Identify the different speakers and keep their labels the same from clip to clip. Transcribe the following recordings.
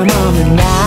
Speaker 1: I'm on the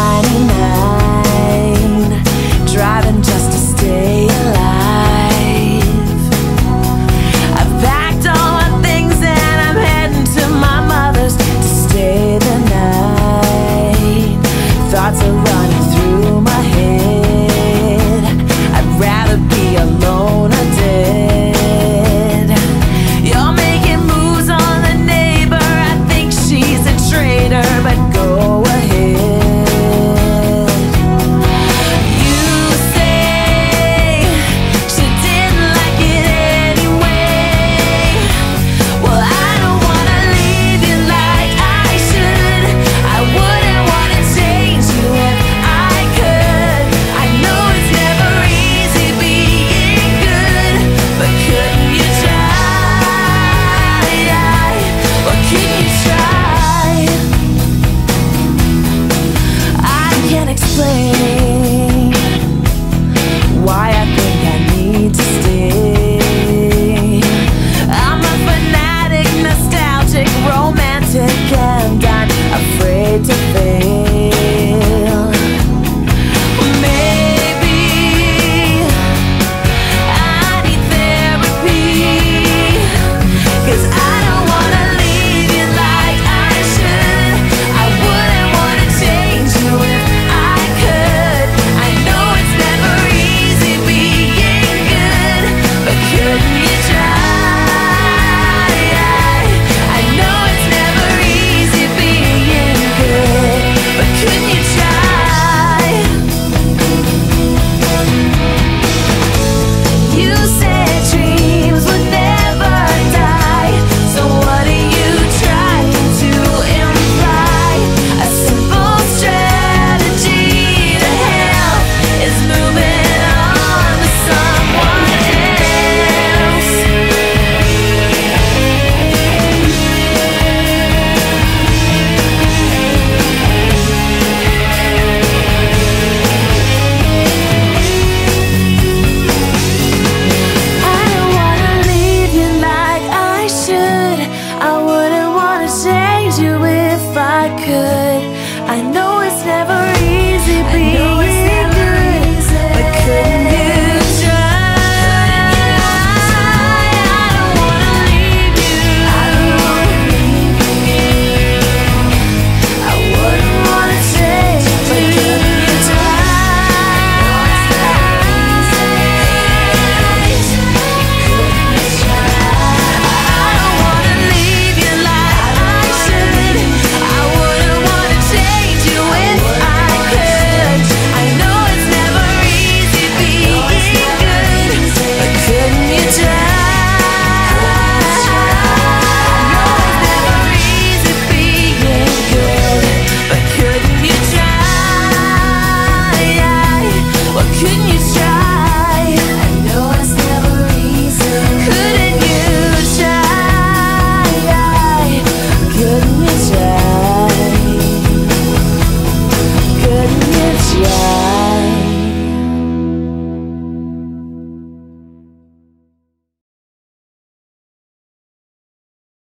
Speaker 1: good I know it's never easy being